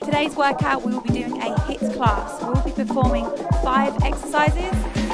Today's workout, we will be doing a HIIT class. We will be performing five exercises.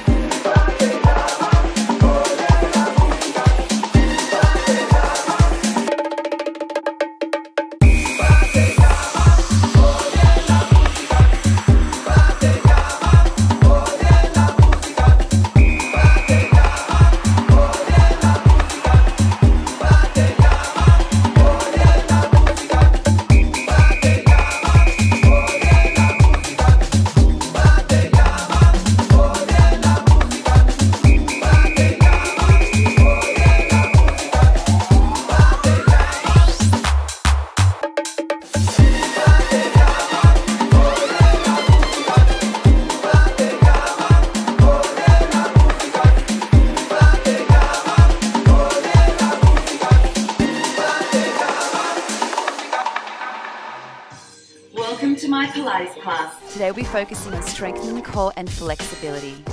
Welcome to my Pilates class. Today we'll be focusing on strengthening the core and flexibility.